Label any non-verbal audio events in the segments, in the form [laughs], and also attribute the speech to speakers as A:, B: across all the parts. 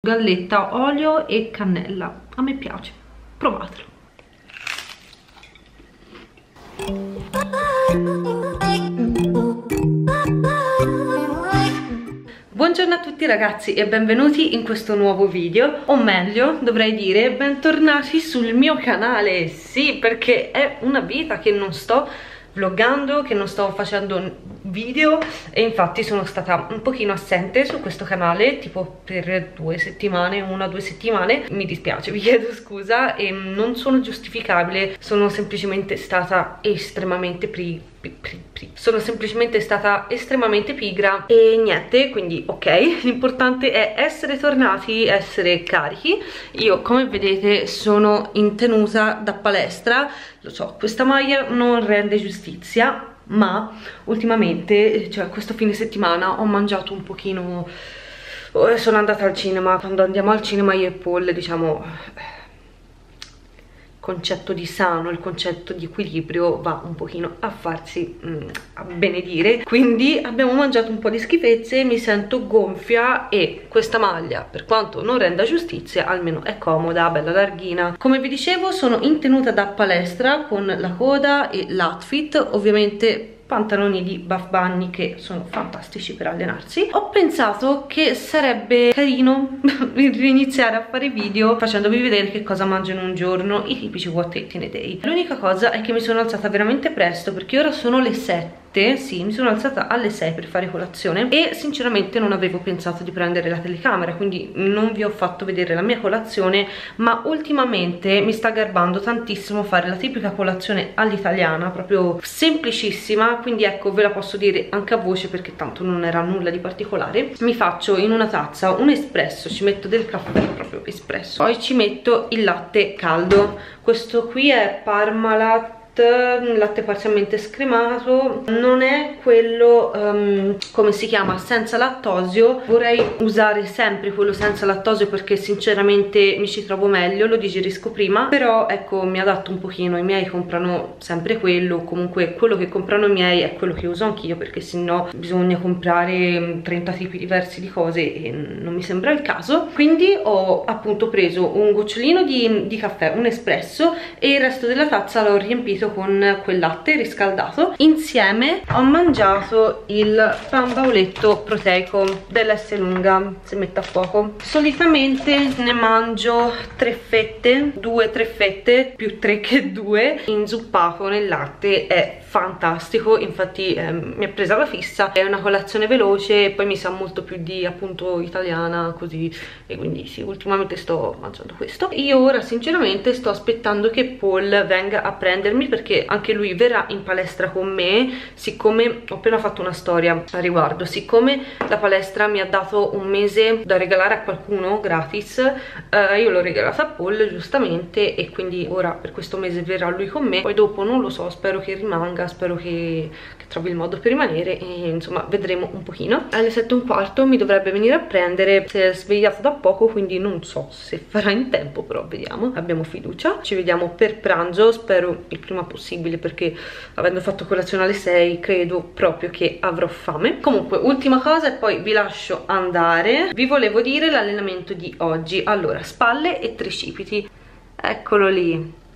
A: galletta, olio e cannella. A me piace, provatelo. Buongiorno a tutti ragazzi e benvenuti in questo nuovo video. O meglio dovrei dire bentornati sul mio canale. Sì perché è una vita che non sto vloggando, che non sto facendo video e infatti sono stata un pochino assente su questo canale tipo per due settimane, una o due settimane. Mi dispiace, [laughs] vi chiedo scusa e non sono giustificabile sono semplicemente stata estremamente pri, pri, pri, sono semplicemente stata estremamente pigra. E niente, quindi ok. [laughs] L'importante è essere tornati, essere carichi. Io come vedete sono in tenuta da palestra. Lo so, questa maglia non rende giustizia ma ultimamente, cioè questo fine settimana ho mangiato un pochino eh, sono andata al cinema, quando andiamo al cinema io e Paul diciamo concetto di sano, il concetto di equilibrio va un pochino a farsi mm, a benedire. Quindi abbiamo mangiato un po' di schifezze, mi sento gonfia e questa maglia per quanto non renda giustizia almeno è comoda, bella larghina. Come vi dicevo sono in tenuta da palestra con la coda e l'outfit ovviamente pantaloni di Buff Bunny che sono fantastici per allenarsi. Ho pensato che sarebbe carino [laughs] iniziare a fare video facendovi vedere che cosa mangio in un giorno i tipici what in a day. L'unica cosa è che mi sono alzata veramente presto perché ora sono le 7 sì, mi sono alzata alle 6 per fare colazione e sinceramente non avevo pensato di prendere la telecamera quindi non vi ho fatto vedere la mia colazione ma ultimamente mi sta garbando tantissimo fare la tipica colazione all'italiana proprio semplicissima quindi ecco ve la posso dire anche a voce perché tanto non era nulla di particolare. Mi faccio in una tazza un espresso ci metto del caffè proprio espresso poi ci metto il latte caldo. Questo qui è Parmalat latte parzialmente scremato. Non è quello um, come si chiama senza lattosio. Vorrei usare sempre quello senza lattosio perché sinceramente mi ci trovo meglio lo digerisco prima. Però ecco mi adatto un pochino. I miei comprano sempre quello. Comunque quello che comprano i miei è quello che uso anch'io perché se no bisogna comprare 30 tipi diversi di cose e non mi sembra il caso. Quindi ho appunto preso un gocciolino di, di caffè un espresso e il resto della tazza l'ho riempito con quel latte riscaldato. Insieme ho mangiato il pan bauletto proteico dell'S lunga si mette a fuoco. Solitamente ne mangio tre fette due tre fette più tre che due inzuppato nel latte. È fantastico infatti eh, mi ha presa la fissa. È una colazione veloce e poi mi sa molto più di appunto italiana così. E quindi sì ultimamente sto mangiando questo. Io ora sinceramente sto aspettando che Paul venga a prendermi perché anche lui verrà in palestra con me siccome ho appena fatto una storia a riguardo. Siccome la palestra mi ha dato un mese da regalare a qualcuno gratis eh, io l'ho regalata a Paul giustamente e quindi ora per questo mese verrà lui con me. Poi dopo non lo so spero che rimanga manga spero che, che, trovi il modo per rimanere e insomma vedremo un pochino. Alle 7 e un quarto mi dovrebbe venire a prendere. Si è svegliato da poco quindi non so se farà in tempo però vediamo. Abbiamo fiducia. Ci vediamo per pranzo spero il prima possibile perché avendo fatto colazione alle 6 credo proprio che avrò fame. Comunque ultima cosa e poi vi lascio andare. Vi volevo dire l'allenamento di oggi. Allora spalle e tricipiti. Eccolo lì.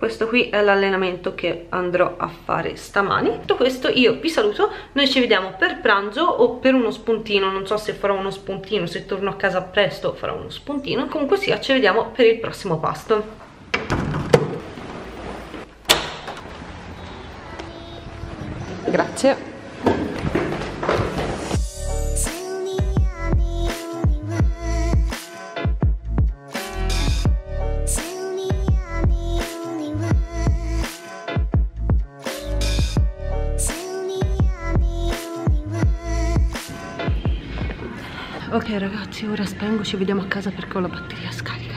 A: Questo qui è l'allenamento che andrò a fare stamani. Tutto questo io vi saluto. Noi ci vediamo per pranzo o per uno spuntino. Non so se farò uno spuntino se torno a casa presto farò uno spuntino. Comunque sia ci vediamo per il prossimo pasto grazie. Ok ragazzi ora spengo ci vediamo a casa perché ho la batteria scarica.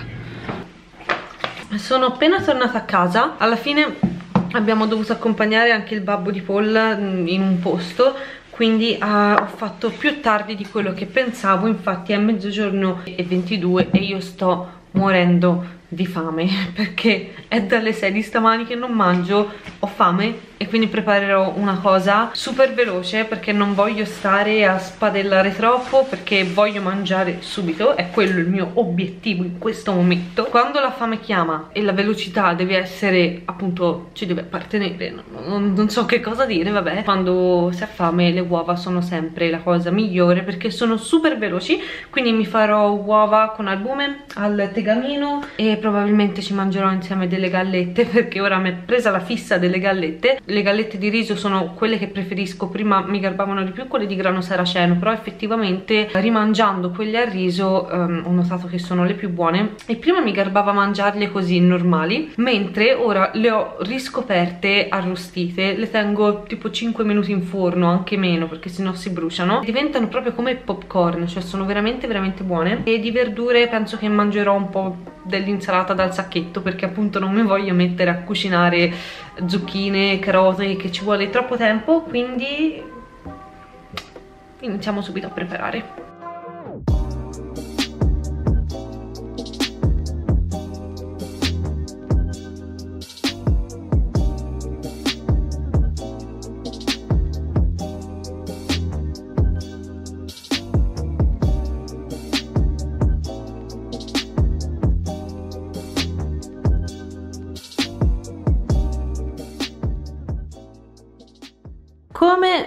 A: Sono appena tornata a casa alla fine abbiamo dovuto accompagnare anche il babbo di Paul mm, in un posto quindi uh, ho fatto più tardi di quello che pensavo infatti è mezzogiorno e 22 e io sto morendo di fame [laughs] perché è dalle 6 di stamani che non mangio, ho fame e quindi preparerò una cosa super veloce perché non voglio stare a spadellare troppo perché voglio mangiare subito, è quello il mio obiettivo in questo momento. Quando la fame chiama e la velocità deve essere appunto, ci deve appartenere, non, non, non so che cosa dire, vabbè, quando si ha fame le uova sono sempre la cosa migliore perché sono super veloci, quindi mi farò uova con albume al tegamino e probabilmente ci mangerò insieme delle gallette [laughs] perché ora mi è presa la fissa delle gallette le gallette di riso sono quelle che preferisco. Prima mi garbavano di più quelle di grano saraceno però effettivamente rimangiando quelle al riso um, ho notato che sono le più buone. E prima mi garbava mangiarle così normali mentre ora le ho riscoperte arrostite. Le tengo tipo 5 minuti in forno anche meno perché sennò si bruciano. Diventano proprio come popcorn cioè sono veramente veramente buone. E di verdure penso che mangerò un po' dell'insalata dal sacchetto perché appunto non mi voglio mettere a cucinare zucchine, carote che ci vuole troppo tempo quindi iniziamo subito a preparare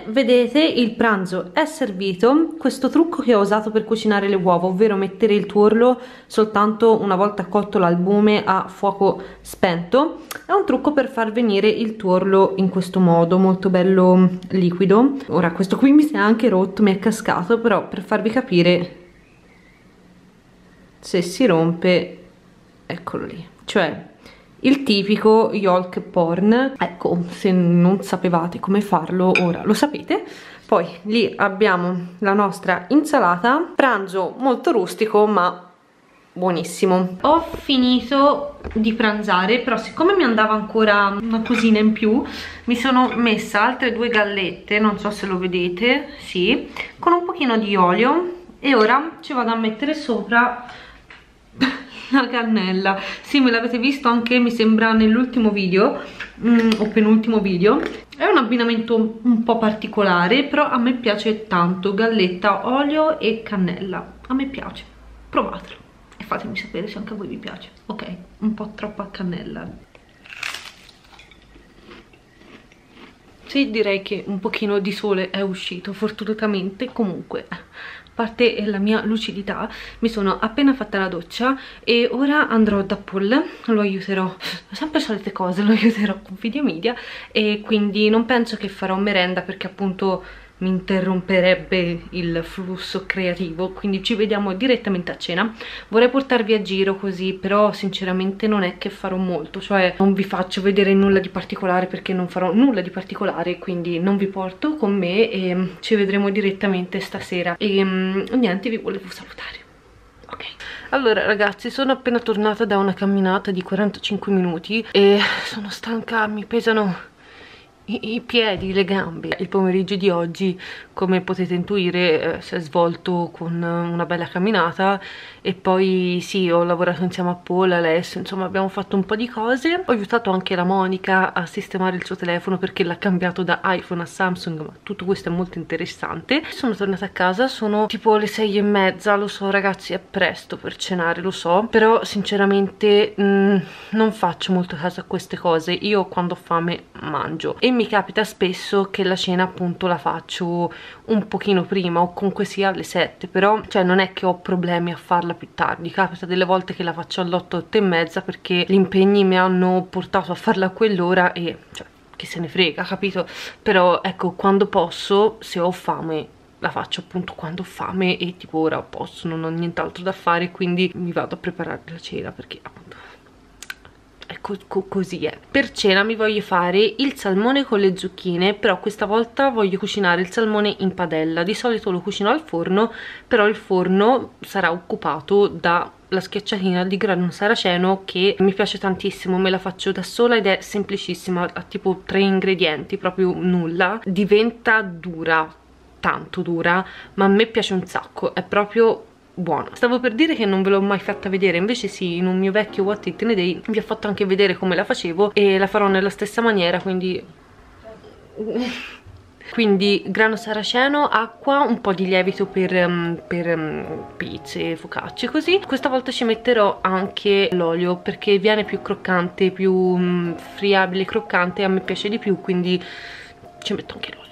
A: vedete il pranzo è servito, questo trucco che ho usato per cucinare le uova, ovvero mettere il tuorlo soltanto una volta cotto l'albume a fuoco spento, è un trucco per far venire il tuorlo in questo modo, molto bello liquido. Ora questo qui mi si è anche rotto, mi è cascato, però per farvi capire se si rompe, eccolo lì, cioè il tipico yolk porn. Ecco se non sapevate come farlo ora lo sapete. Poi lì abbiamo la nostra insalata. Pranzo molto rustico ma buonissimo. Ho finito di pranzare però siccome mi andava ancora una cosina in più mi sono messa altre due gallette non so se lo vedete sì con un pochino di olio. E ora ci vado a mettere sopra [laughs] la cannella. Sì me l'avete visto anche mi sembra nell'ultimo video mm, o penultimo video. È un abbinamento un po' particolare però a me piace tanto galletta, olio e cannella. A me piace, provatelo e fatemi sapere se anche a voi vi piace. Ok, un po' troppa cannella. Sì direi che un pochino di sole è uscito fortunatamente. Comunque parte la mia lucidità mi sono appena fatta la doccia e ora andrò da Paul lo aiuterò. Sempre solite cose lo aiuterò con video media e quindi non penso che farò merenda perché appunto mi interromperebbe il flusso creativo quindi ci vediamo direttamente a cena. Vorrei portarvi a giro così però sinceramente non è che farò molto cioè non vi faccio vedere nulla di particolare perché non farò nulla di particolare quindi non vi porto con me e ci vedremo direttamente stasera. E mm, niente vi volevo salutare. Ok. Allora ragazzi sono appena tornata da una camminata di 45 minuti e sono stanca mi pesano i, piedi, le gambe. Il pomeriggio di oggi, come potete intuire, eh, si è svolto con una bella camminata e poi sì, ho lavorato insieme a Paul, Alessio, insomma abbiamo fatto un po' di cose. Ho aiutato anche la Monica a sistemare il suo telefono perché l'ha cambiato da iPhone a Samsung, ma tutto questo è molto interessante. Sono tornata a casa, sono tipo le sei e mezza, lo so ragazzi, è presto per cenare, lo so, però sinceramente mh, mm, non faccio molto caso a queste cose. Io quando ho fame mangio e mi capita spesso che la cena appunto la faccio un pochino prima o comunque sia alle 7 però cioè non è che ho problemi a farla più tardi. Capita delle volte che la faccio alle 8, 8 e mezza perché gli impegni mi hanno portato a farla a quell'ora e cioè che se ne frega capito? Però ecco quando posso se ho fame la faccio appunto quando ho fame e tipo ora posso non ho nient'altro da fare quindi mi vado a preparare la cena perché appunto ecco co così è. Per cena mi voglio fare il salmone con le zucchine però questa volta voglio cucinare il salmone in padella. Di solito lo cucino al forno però il forno sarà occupato da la schiacciatina di grano saraceno che mi piace tantissimo, me la faccio da sola ed è semplicissima, ha tipo tre ingredienti, proprio nulla, diventa dura, tanto dura, ma a me piace un sacco, è proprio buona stavo per dire che non ve l'ho mai fatta vedere invece sì in un mio vecchio What It in a Day vi ho fatto anche vedere come la facevo e la farò nella stessa maniera quindi [laughs] quindi grano saraceno, acqua, un po' di lievito per, um, per um, pizze, focacce così. Questa volta ci metterò anche l'olio perché viene più croccante, più um, friabile, croccante a me piace di più quindi ci metto anche l'olio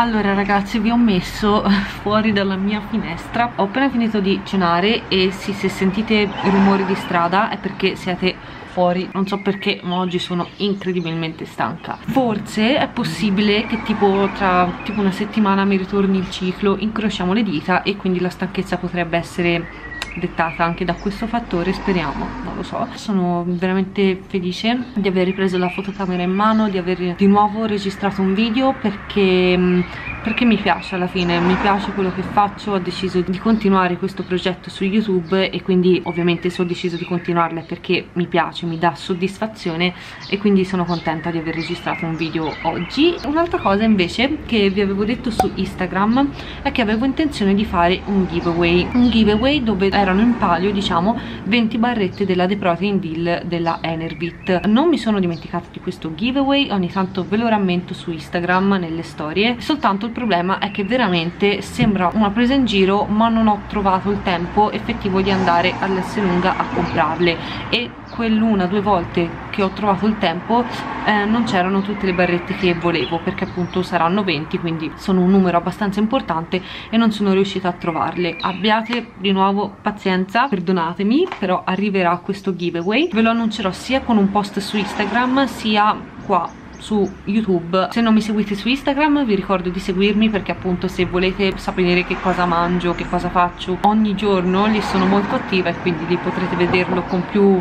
A: allora ragazzi vi ho messo fuori dalla mia finestra. Ho appena finito di cenare e sì se sentite rumori di strada è perché siete fuori. Non so perché ma oggi sono incredibilmente stanca. Forse è possibile che tipo tra tipo una settimana mi ritorni il ciclo incrociamo le dita e quindi la stanchezza potrebbe essere dettata anche da questo fattore speriamo non lo so sono veramente felice di aver ripreso la fotocamera in mano di aver di nuovo registrato un video perché mm, perché mi piace alla fine, mi piace quello che faccio, ho deciso di continuare questo progetto su YouTube e quindi ovviamente se ho deciso di continuarla è perché mi piace, mi dà soddisfazione e quindi sono contenta di aver registrato un video oggi. Un'altra cosa invece che vi avevo detto su Instagram è che avevo intenzione di fare un giveaway, un giveaway dove erano in palio diciamo 20 barrette della The Protein Deal della Enervit. Non mi sono dimenticata di questo giveaway, ogni tanto ve lo rammento su Instagram nelle storie, soltanto il problema è che veramente sembra una presa in giro ma non ho trovato il tempo effettivo di andare all'Esselunga a comprarle e quell'una due volte che ho trovato il tempo eh, non c'erano tutte le barrette che volevo perché appunto saranno 20 quindi sono un numero abbastanza importante e non sono riuscita a trovarle. Abbiate di nuovo pazienza perdonatemi però arriverà questo giveaway. Ve lo annuncerò sia con un post su Instagram sia qua su YouTube. Se non mi seguite su Instagram vi ricordo di seguirmi perché appunto se volete sapere che cosa mangio, che cosa faccio ogni giorno lì sono molto attiva e quindi lì potrete vederlo con più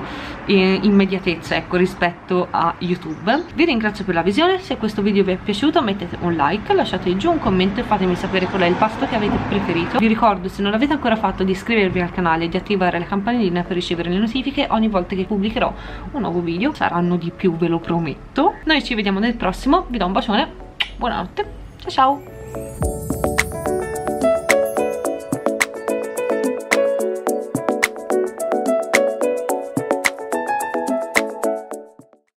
A: immediatezza ecco rispetto a YouTube. Vi ringrazio per la visione se questo video vi è piaciuto mettete un like lasciate giù un commento e fatemi sapere qual è il pasto che avete preferito. Vi ricordo se non l'avete ancora fatto di iscrivervi al canale e di attivare la campanellina per ricevere le notifiche. Ogni volta che pubblicherò un nuovo video saranno di più ve lo prometto. Noi ci vediamo nel prossimo vi do un bacione buonanotte ciao ciao